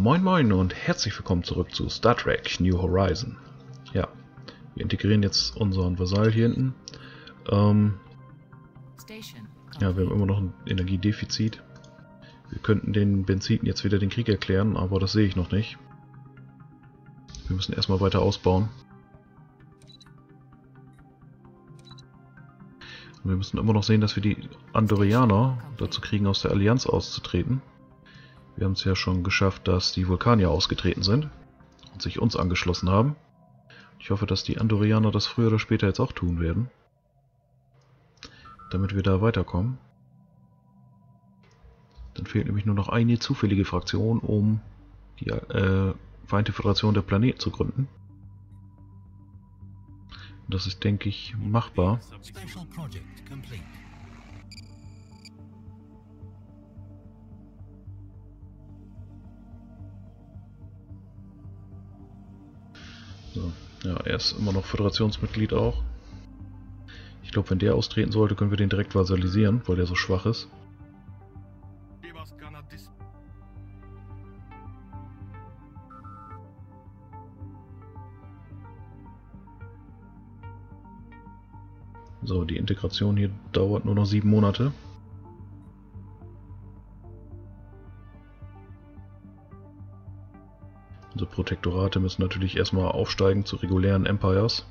Moin Moin und herzlich willkommen zurück zu Star Trek New Horizon. Ja, wir integrieren jetzt unseren Vasall hier hinten. Ähm, ja, wir haben immer noch ein Energiedefizit. Wir könnten den Benziten jetzt wieder den Krieg erklären, aber das sehe ich noch nicht. Wir müssen erstmal weiter ausbauen. Und wir müssen immer noch sehen, dass wir die Andorianer dazu kriegen, aus der Allianz auszutreten. Wir haben es ja schon geschafft, dass die Vulkanier ausgetreten sind und sich uns angeschlossen haben. Ich hoffe, dass die Andorianer das früher oder später jetzt auch tun werden. Damit wir da weiterkommen. Dann fehlt nämlich nur noch eine zufällige Fraktion, um die äh, Vereinte Föderation der Planeten zu gründen. Und das ist, denke ich, machbar. So. Ja, er ist immer noch Föderationsmitglied auch. Ich glaube, wenn der austreten sollte, können wir den direkt vasalisieren, weil der so schwach ist. So, die Integration hier dauert nur noch sieben Monate. Protektorate müssen natürlich erstmal aufsteigen zu regulären Empires.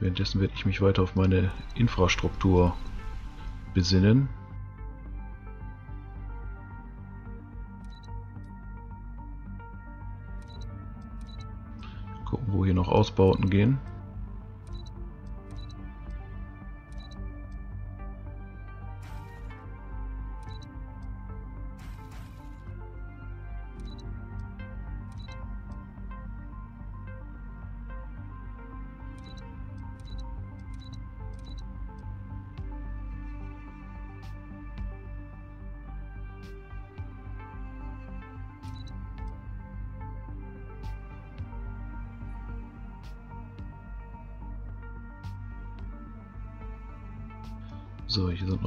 Währenddessen werde ich mich weiter auf meine Infrastruktur besinnen. Wo hier noch Ausbauten gehen.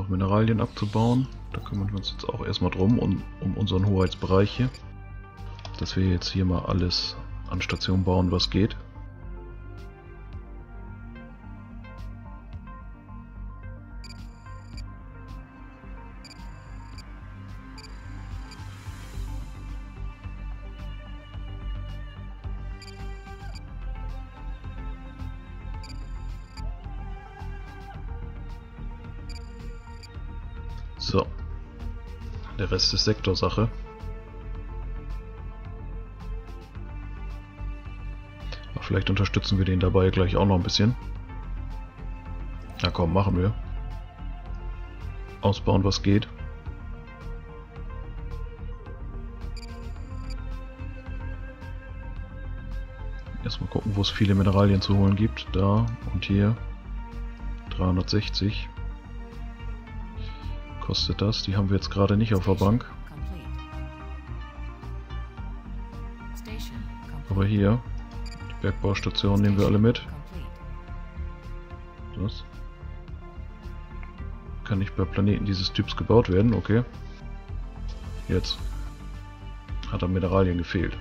Noch Mineralien abzubauen. Da kümmern wir uns jetzt auch erstmal drum, um, um unseren Hoheitsbereich hier. Dass wir jetzt hier mal alles an Station bauen, was geht. So. Der Rest ist Sektorsache. Vielleicht unterstützen wir den dabei gleich auch noch ein bisschen. Na komm, machen wir. Ausbauen, was geht. Erstmal gucken, wo es viele Mineralien zu holen gibt. Da und hier. 360 kostet das. Die haben wir jetzt gerade nicht auf der Bank. Aber hier, die Bergbaustation nehmen wir alle mit. Das kann nicht bei Planeten dieses Typs gebaut werden, okay. Jetzt hat er Mineralien gefehlt.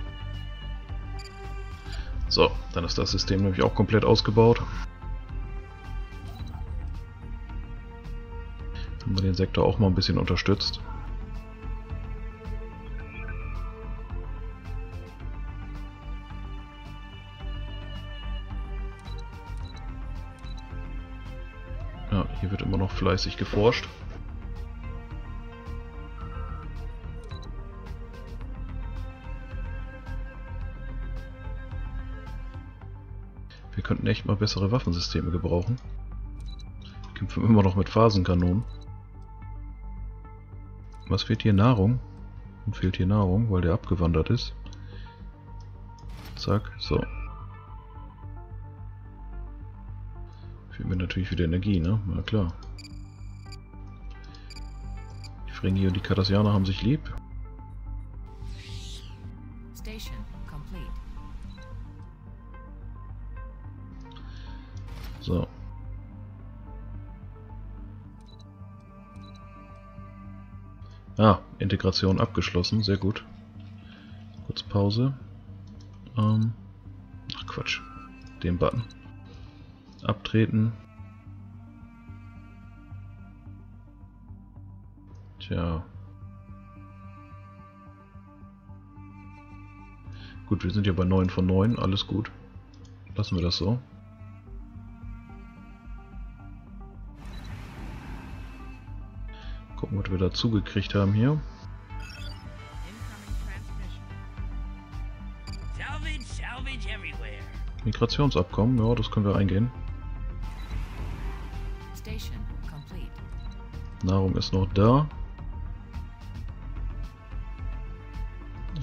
So, dann ist das System nämlich auch komplett ausgebaut. Haben den Sektor auch mal ein bisschen unterstützt. Ja, hier wird immer noch fleißig geforscht. Wir könnten echt mal bessere Waffensysteme gebrauchen. Kämpfen immer noch mit Phasenkanonen. Was fehlt hier? Nahrung? Und fehlt hier Nahrung, weil der abgewandert ist. Zack, so. Fehlt mir natürlich wieder Energie, ne? Na klar. Die Frengi und die Kardassianer haben sich lieb. So, Ah, Integration abgeschlossen, sehr gut. Kurz Pause. Ähm, ach Quatsch, den Button. Abtreten. Tja. Gut, wir sind ja bei 9 von 9, alles gut. Lassen wir das so. Was wir dazu gekriegt haben hier. Migrationsabkommen, ja, das können wir eingehen. Nahrung ist noch da.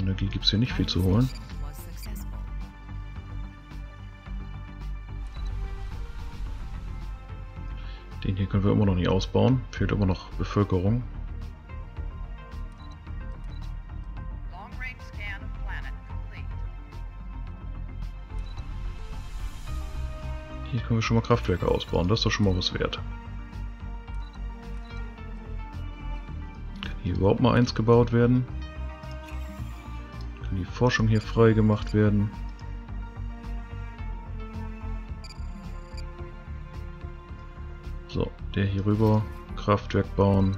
Energie gibt es hier nicht viel zu holen. Den hier können wir immer noch nicht ausbauen. Fehlt immer noch Bevölkerung. Hier können wir schon mal Kraftwerke ausbauen. Das ist doch schon mal was wert. Kann hier überhaupt mal eins gebaut werden? Kann die Forschung hier frei gemacht werden? Der hier rüber. Kraftwerk bauen.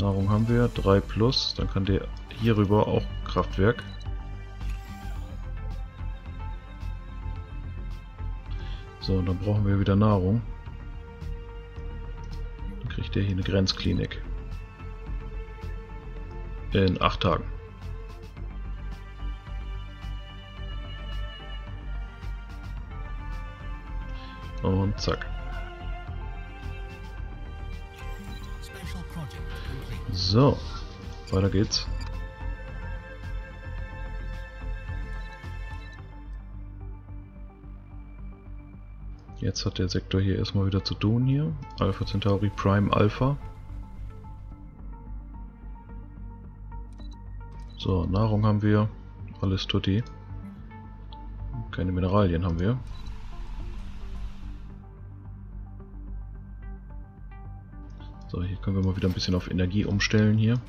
Nahrung haben wir. 3 plus. Dann kann der hier rüber auch Kraftwerk. So, dann brauchen wir wieder Nahrung. Dann kriegt der hier eine Grenzklinik. In 8 Tagen. Und zack. So, weiter geht's. Jetzt hat der Sektor hier erstmal wieder zu tun hier. Alpha Centauri Prime Alpha. So, Nahrung haben wir. Alles tutti. Keine Mineralien haben wir. So, hier können wir mal wieder ein bisschen auf Energie umstellen hier.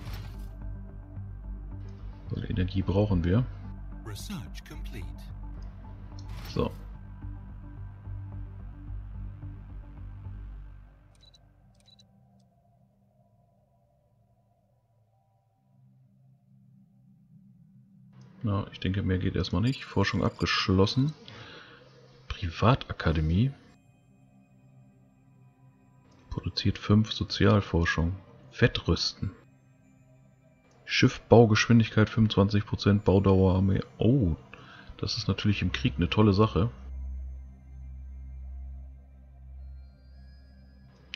Weil Energie brauchen wir. So. Na, ich denke, mehr geht erstmal nicht. Forschung abgeschlossen. Privatakademie. Produziert 5 Sozialforschung. Wettrüsten. Schiffbaugeschwindigkeit 25%, Baudauer Armee. Oh, das ist natürlich im Krieg eine tolle Sache.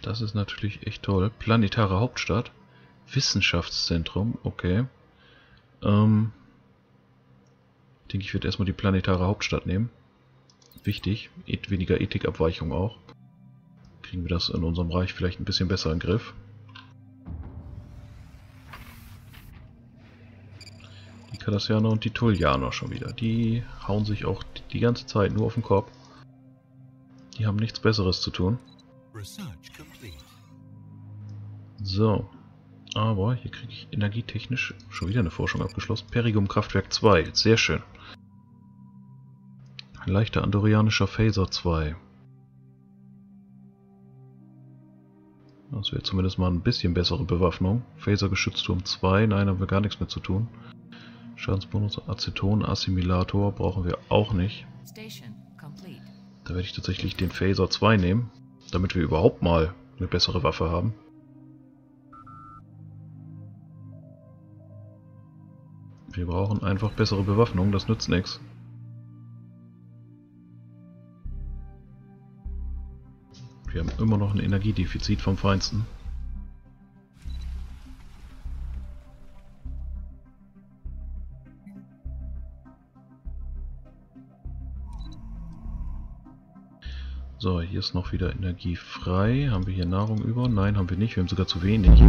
Das ist natürlich echt toll. Planetare Hauptstadt. Wissenschaftszentrum, okay. Ähm, ich denke, ich werde erstmal die planetare Hauptstadt nehmen. Wichtig, weniger Ethikabweichung auch kriegen wir das in unserem Reich vielleicht ein bisschen besser in den Griff. Die Cardassianer und die Tullianer schon wieder. Die hauen sich auch die ganze Zeit nur auf den Kopf. Die haben nichts Besseres zu tun. So. Aber hier kriege ich energietechnisch schon wieder eine Forschung abgeschlossen. Perigum Kraftwerk 2. Sehr schön. Leichter andorianischer Phaser 2. Das wäre zumindest mal ein bisschen bessere Bewaffnung. Phaser-Geschützturm 2, nein, haben wir gar nichts mehr zu tun. Schadensbonus, Aceton, Assimilator brauchen wir auch nicht. Da werde ich tatsächlich den Phaser 2 nehmen, damit wir überhaupt mal eine bessere Waffe haben. Wir brauchen einfach bessere Bewaffnung, das nützt nichts. Wir haben immer noch ein Energiedefizit vom Feinsten. So, hier ist noch wieder Energie frei. Haben wir hier Nahrung über? Nein, haben wir nicht. Wir haben sogar zu wenig.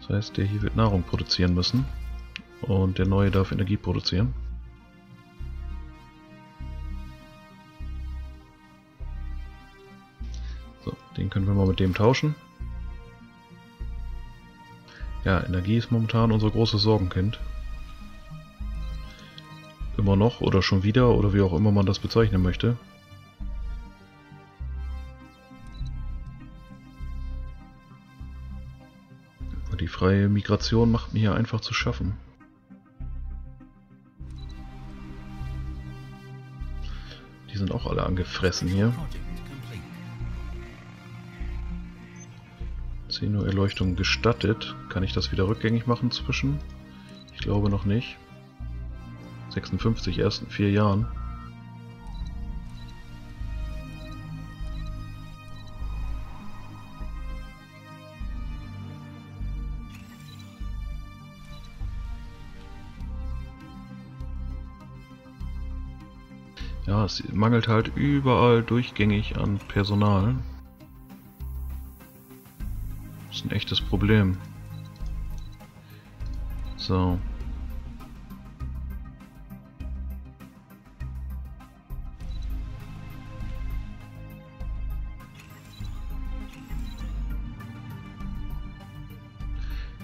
Das heißt, der hier wird Nahrung produzieren müssen. Und der neue darf Energie produzieren. Können wir mal mit dem tauschen. Ja, Energie ist momentan unser großes Sorgenkind. Immer noch oder schon wieder oder wie auch immer man das bezeichnen möchte. Die freie Migration macht mir hier einfach zu schaffen. Die sind auch alle angefressen hier. 10 Uhr Erleuchtung gestattet. Kann ich das wieder rückgängig machen zwischen? Ich glaube noch nicht. 56 erst in vier Jahren. Ja, es mangelt halt überall durchgängig an Personal. Ist ein echtes Problem. So.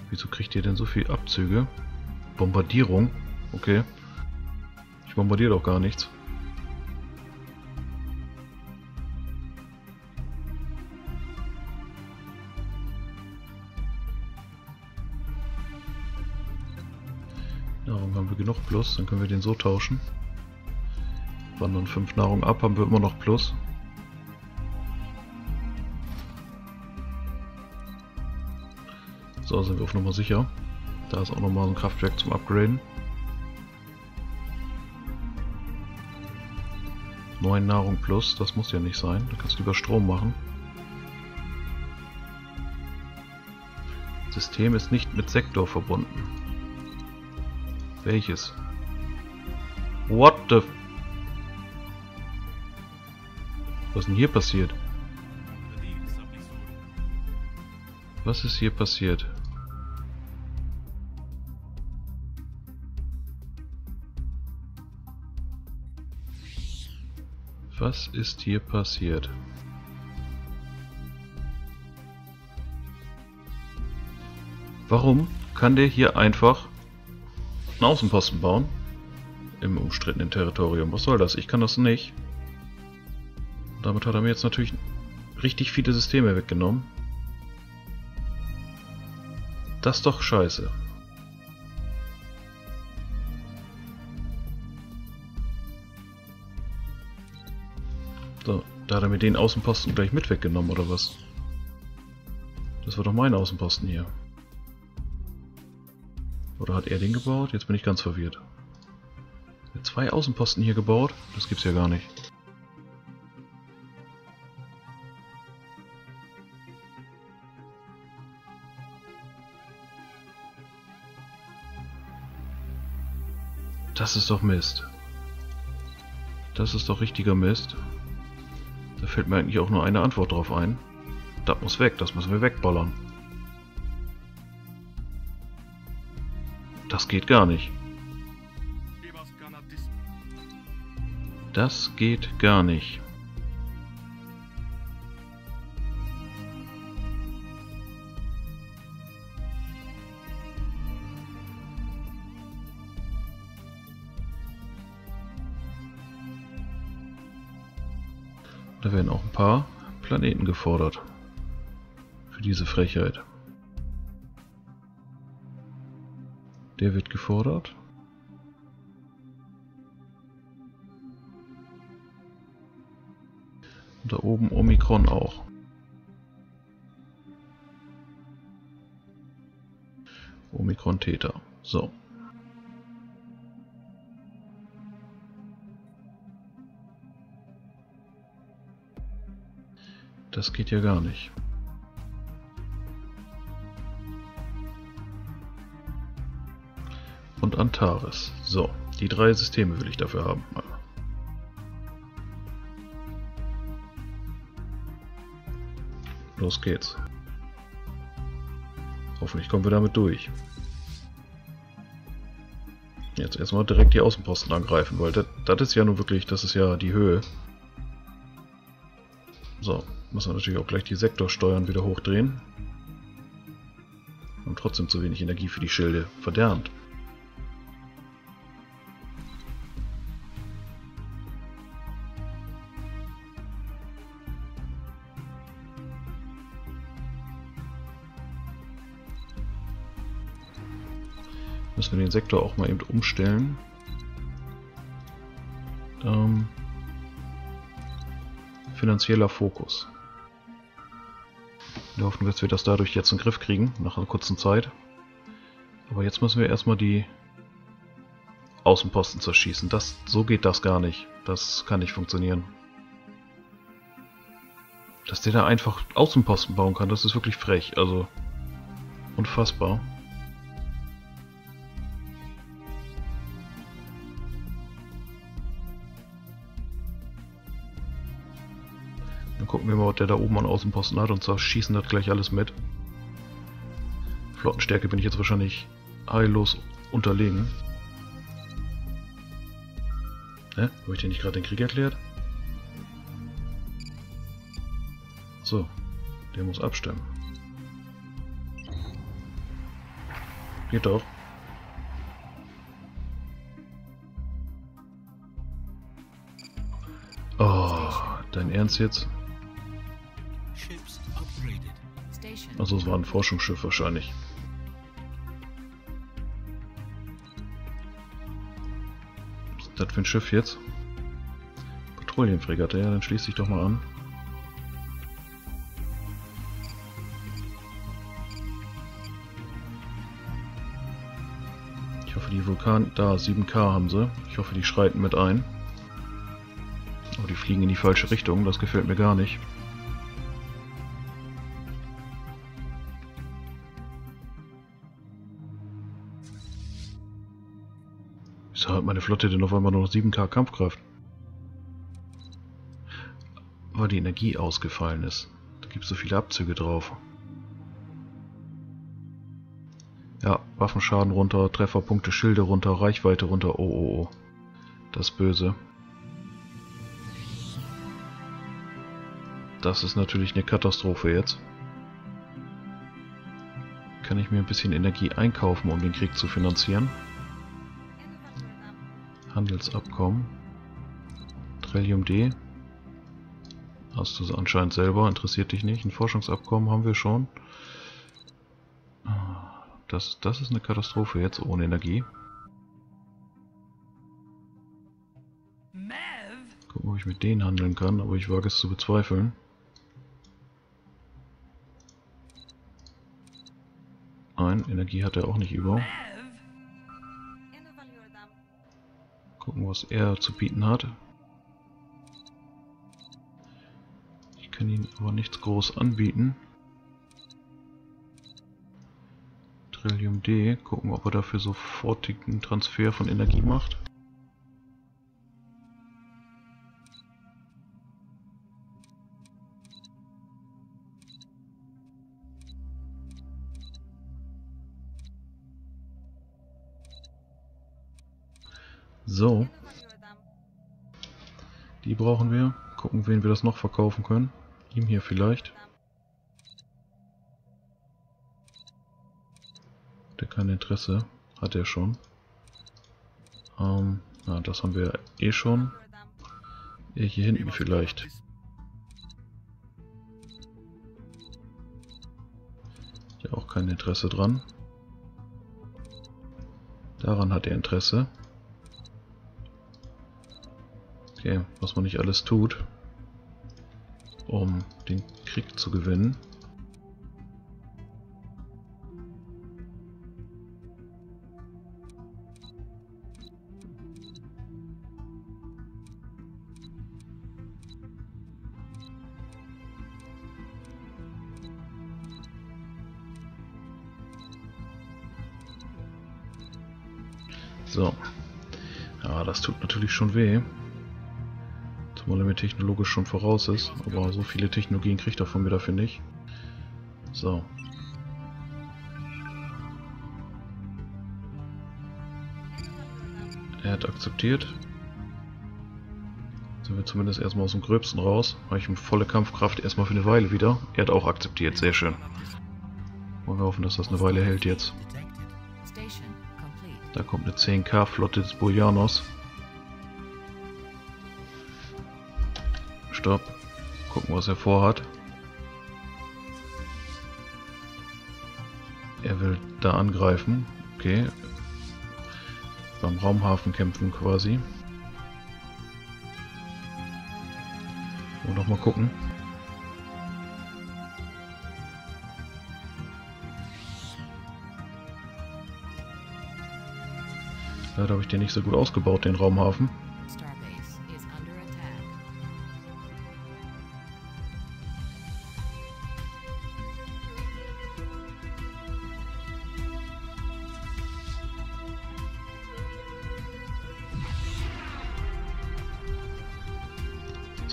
Wieso kriegt ihr denn so viel Abzüge? Bombardierung? Okay. Ich bombardiere doch gar nichts. Plus, dann können wir den so tauschen. Wandern 5 Nahrung ab, haben wir immer noch Plus. So, sind wir auf Nummer sicher. Da ist auch nochmal ein Kraftwerk zum Upgraden. 9 Nahrung plus, das muss ja nicht sein. Da kannst du lieber Strom machen. System ist nicht mit Sektor verbunden. Welches? What the... Was ist denn hier passiert? Was ist hier passiert? Was ist hier passiert? Warum kann der hier einfach einen Außenposten bauen? Im umstrittenen Territorium. Was soll das? Ich kann das nicht. Damit hat er mir jetzt natürlich richtig viele Systeme weggenommen. Das ist doch scheiße. So, da hat er mir den Außenposten gleich mit weggenommen, oder was? Das war doch mein Außenposten hier. Oder hat er den gebaut? Jetzt bin ich ganz verwirrt. Zwei Außenposten hier gebaut? Das gibt's ja gar nicht. Das ist doch Mist. Das ist doch richtiger Mist. Da fällt mir eigentlich auch nur eine Antwort drauf ein. Das muss weg, das müssen wir wegballern. Das geht gar nicht. Das geht gar nicht. Da werden auch ein paar Planeten gefordert. Für diese Frechheit. Der wird gefordert. Da oben Omikron auch. Omikron Theta. So. Das geht ja gar nicht. Und Antares. So, die drei Systeme will ich dafür haben. Los geht's. Hoffentlich kommen wir damit durch. Jetzt erstmal direkt die Außenposten angreifen, weil das, ist ja nun wirklich, das ist ja die Höhe. So, muss man natürlich auch gleich die Sektorsteuern wieder hochdrehen. Und trotzdem zu wenig Energie für die Schilde. Verdammt. Wir den Sektor auch mal eben umstellen. Ähm, finanzieller Fokus. Wir hoffen, dass wir das dadurch jetzt in den Griff kriegen, nach einer kurzen Zeit. Aber jetzt müssen wir erstmal die Außenposten zerschießen. Das, so geht das gar nicht. Das kann nicht funktionieren. Dass der da einfach Außenposten bauen kann, das ist wirklich frech. Also, unfassbar. Dann gucken wir mal, was der da oben an Außenposten hat und zerschießen das gleich alles mit. Flottenstärke bin ich jetzt wahrscheinlich heillos unterlegen. Hä? Habe ich dir nicht gerade den Krieg erklärt? So, der muss abstimmen. Geht doch. Oh, dein Ernst jetzt? Also es war ein Forschungsschiff wahrscheinlich. Was ist das für ein Schiff jetzt? Patrouillenfregatte, ja, dann schließ dich doch mal an. Ich hoffe, die Vulkan... Da, 7K haben sie. Ich hoffe, die schreiten mit ein. Aber die fliegen in die falsche Richtung, das gefällt mir gar nicht. Meine Flotte denn auf einmal nur noch 7k Kampfkraft? Weil die Energie ausgefallen ist. Da gibt es so viele Abzüge drauf. Ja, Waffenschaden runter, Trefferpunkte, Schilde runter, Reichweite runter. Oh, oh, oh. Das böse. Das ist natürlich eine Katastrophe jetzt. Kann ich mir ein bisschen Energie einkaufen, um den Krieg zu finanzieren? Handelsabkommen. Trillium D. Hast du es anscheinend selber, interessiert dich nicht. Ein Forschungsabkommen haben wir schon. Das, das ist eine Katastrophe jetzt ohne Energie. Gucken, ob ich mit denen handeln kann, aber ich wage es zu bezweifeln. Nein, Energie hat er auch nicht über. Gucken, was er zu bieten hat. Ich kann ihm aber nichts groß anbieten. Trillium D. Gucken, ob er dafür sofortigen Transfer von Energie macht. So. Die brauchen wir. Gucken, wen wir das noch verkaufen können. Ihm hier vielleicht. Der kein Interesse. Hat er schon. Ähm, na, das haben wir eh schon. Er hier hinten vielleicht. Ja, auch kein Interesse dran. Daran hat er Interesse. Okay, was man nicht alles tut, um den Krieg zu gewinnen. So. Ja, das tut natürlich schon weh. Zumal er mir technologisch schon voraus ist. Aber so viele Technologien kriegt er von mir dafür nicht. So. Er hat akzeptiert. Sind wir zumindest erstmal aus dem Gröbsten raus. Habe ich ihm volle Kampfkraft erstmal für eine Weile wieder. Er hat auch akzeptiert, sehr schön. Wollen wir hoffen, dass das eine Weile hält jetzt. Da kommt eine 10k-Flotte des Bojanos. Stopp. Gucken, was er vorhat. Er will da angreifen. Okay. Beim Raumhafen kämpfen quasi. Und noch mal gucken. Leider habe ich den nicht so gut ausgebaut, den Raumhafen.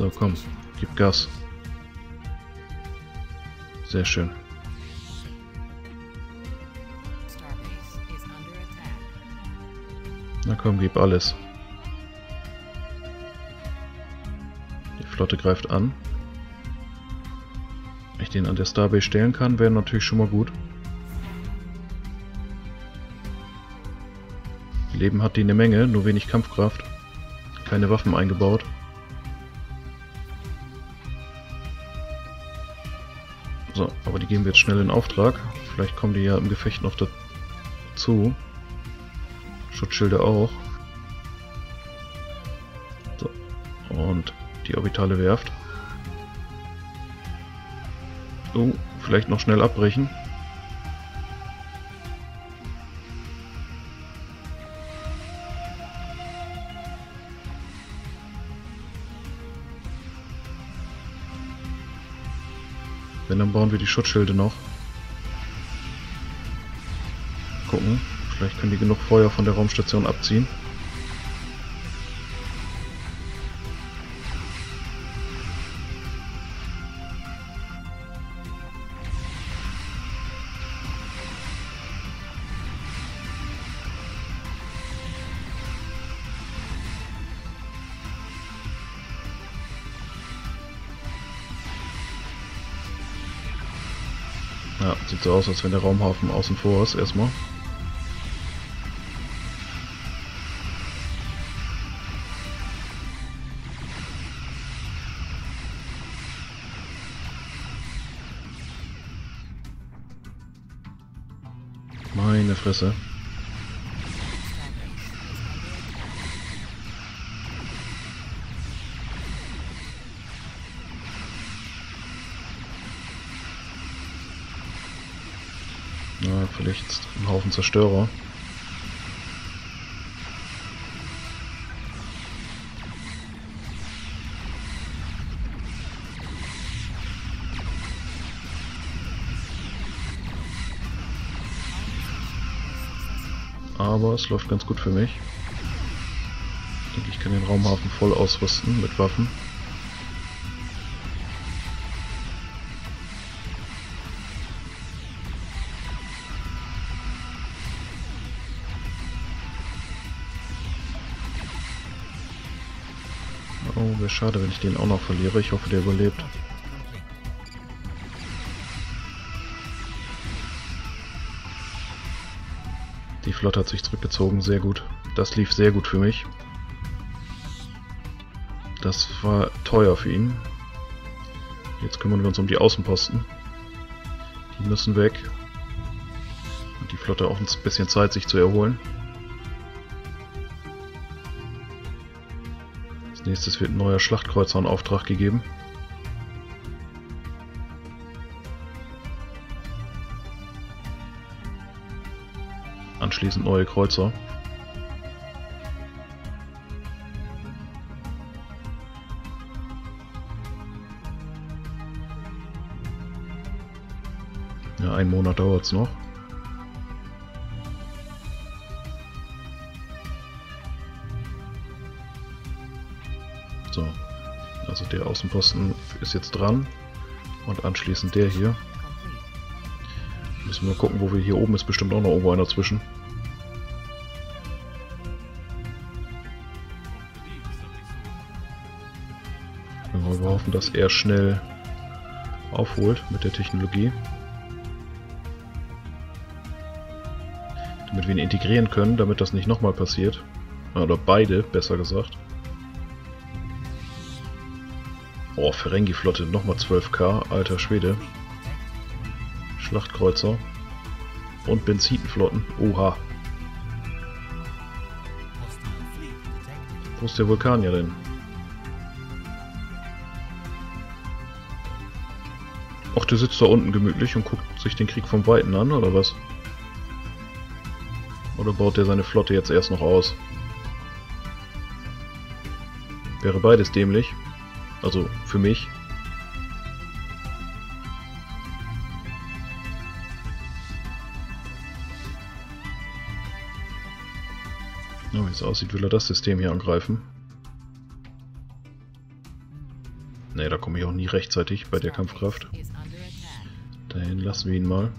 So, komm, gib Gas. Sehr schön. Na komm, gib alles. Die Flotte greift an. Wenn ich den an der Starbase stellen kann, wäre natürlich schon mal gut. Leben hat die eine Menge, nur wenig Kampfkraft. Keine Waffen eingebaut. So, aber die geben wir jetzt schnell in Auftrag. Vielleicht kommen die ja im Gefecht noch dazu. Schutzschilde auch. So. Und die orbitale Werft. Oh, vielleicht noch schnell abbrechen. Wenn, dann bauen wir die Schutzschilde noch. Gucken. Vielleicht können die genug Feuer von der Raumstation abziehen. Sieht so aus, als wenn der Raumhafen außen vor ist erstmal. Meine Fresse. Na, vielleicht ein Haufen Zerstörer. Aber es läuft ganz gut für mich. Ich denke, ich kann den Raumhafen voll ausrüsten mit Waffen. Schade, wenn ich den auch noch verliere. Ich hoffe, der überlebt. Die Flotte hat sich zurückgezogen, sehr gut. Das lief sehr gut für mich. Das war teuer für ihn. Jetzt kümmern wir uns um die Außenposten. Die müssen weg. Und die Flotte auch ein bisschen Zeit, sich zu erholen. Nächstes wird ein neuer Schlachtkreuzer in Auftrag gegeben. Anschließend neue Kreuzer. Ja, einen Monat dauert es noch. Der Außenposten ist jetzt dran und anschließend der hier. Müssen wir gucken, wo wir hier oben ist bestimmt auch noch irgendwo einer zwischen. Wir hoffen, dass er schnell aufholt mit der Technologie. Damit wir ihn integrieren können, damit das nicht nochmal passiert. Oder beide, besser gesagt. Oh, Ferengi-Flotte, nochmal 12k, alter Schwede. Schlachtkreuzer. Und Benzitenflotten, oha. Wo ist der Vulkanier denn? Ach, der sitzt da unten gemütlich und guckt sich den Krieg vom Weiten an, oder was? Oder baut der seine Flotte jetzt erst noch aus? Wäre beides dämlich. Also, für mich. Oh, wie es aussieht, will er das System hier angreifen. Ne, da komme ich auch nie rechtzeitig bei der Kampfkraft. Dahin lassen wir ihn mal.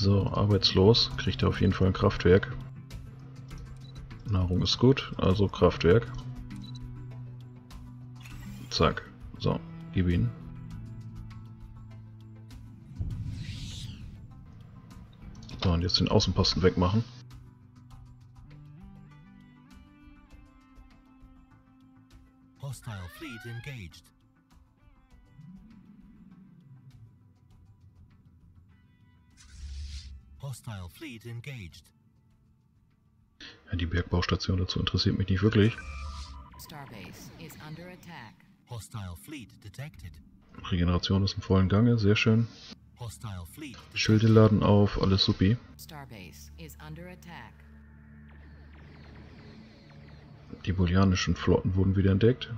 So, arbeitslos. Kriegt er auf jeden Fall ein Kraftwerk. Nahrung ist gut, also Kraftwerk. Zack. So, gib ihn. So, und jetzt den Außenposten wegmachen. Hostile fleet engaged. Hostile fleet engaged. Ja, die Bergbaustation dazu interessiert mich nicht wirklich. Starbase is under attack. Hostile fleet detected. Regeneration ist im vollen Gange, sehr schön. Schilde laden auf, alles supi. Die bolianischen Flotten wurden wieder entdeckt.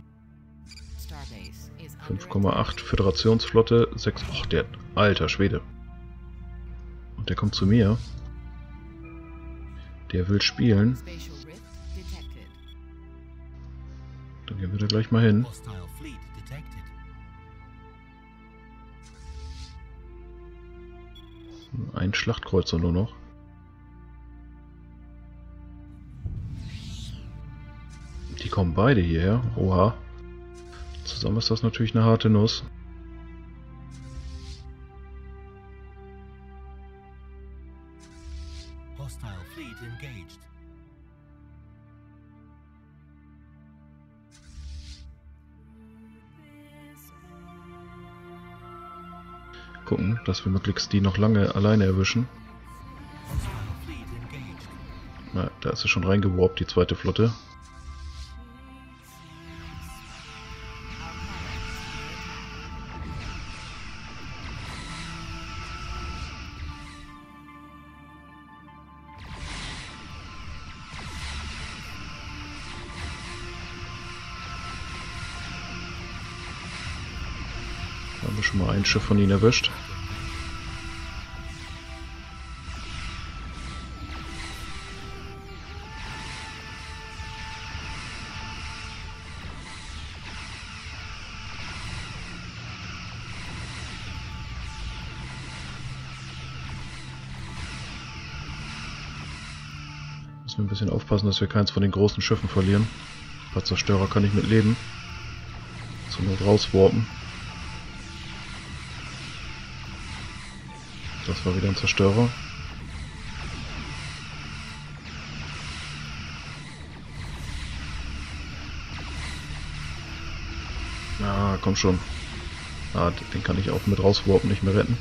5,8 Föderationsflotte, 6. Och, der alter Schwede. Und der kommt zu mir. Der will spielen. Dann gehen wir da gleich mal hin. Ein Schlachtkreuzer nur noch. Die kommen beide hierher. Oha. Zusammen ist das natürlich eine harte Nuss. Dass wir möglichst die noch lange alleine erwischen. Na, da ist sie schon reingeworbt, die zweite Flotte. haben wir schon mal ein Schiff von ihnen erwischt. Wir ein bisschen aufpassen, dass wir keins von den großen Schiffen verlieren. Ein paar Zerstörer kann ich mit leben. Zur Not rauswarpen. Das war wieder ein Zerstörer. Ah, komm schon. Ah, den kann ich auch mit rauswarpen nicht mehr retten.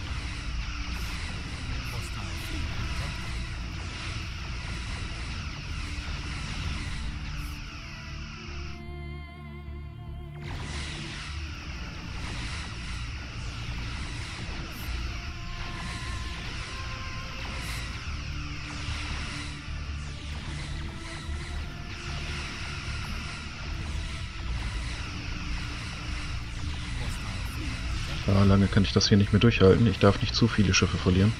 kann ich das hier nicht mehr durchhalten. Ich darf nicht zu viele Schiffe verlieren.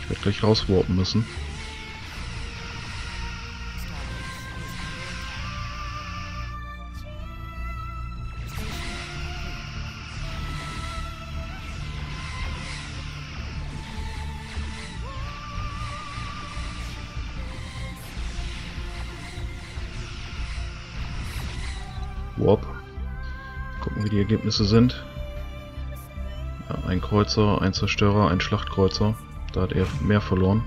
Ich werde gleich rauswarpen müssen. Warp. Gucken, wie die Ergebnisse sind. Ja, ein Kreuzer, ein Zerstörer, ein Schlachtkreuzer. Da hat er mehr verloren.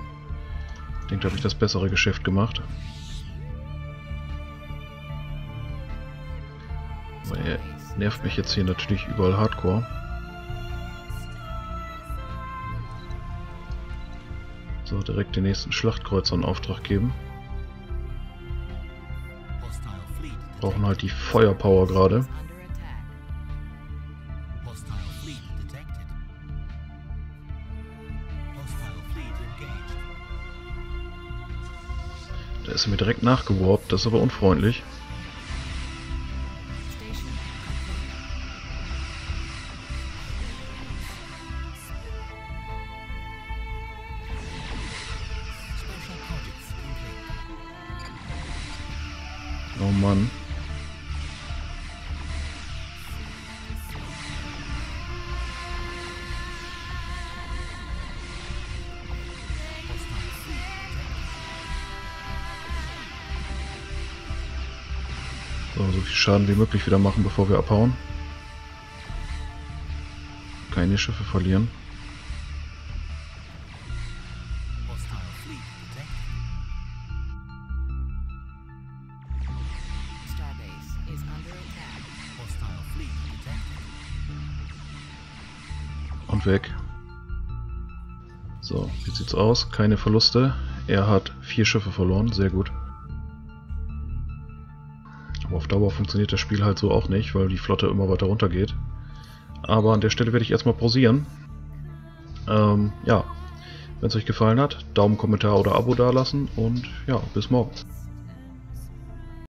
Ich denke, da habe ich das bessere Geschäft gemacht. Aber er nervt mich jetzt hier natürlich überall hardcore. So, direkt den nächsten Schlachtkreuzer in Auftrag geben. Brauchen halt die Feuerpower gerade. Mir direkt nachgeworbt, das ist aber unfreundlich. Oh Mann. Schaden wie möglich wieder machen, bevor wir abhauen. Keine Schiffe verlieren. Und weg. So, wie sieht's aus? Keine Verluste. Er hat vier Schiffe verloren, sehr gut. Dauer funktioniert das Spiel halt so auch nicht, weil die Flotte immer weiter runter geht. Aber an der Stelle werde ich erstmal pausieren. Ähm, ja, wenn es euch gefallen hat, Daumen, Kommentar oder Abo dalassen und ja, bis morgen.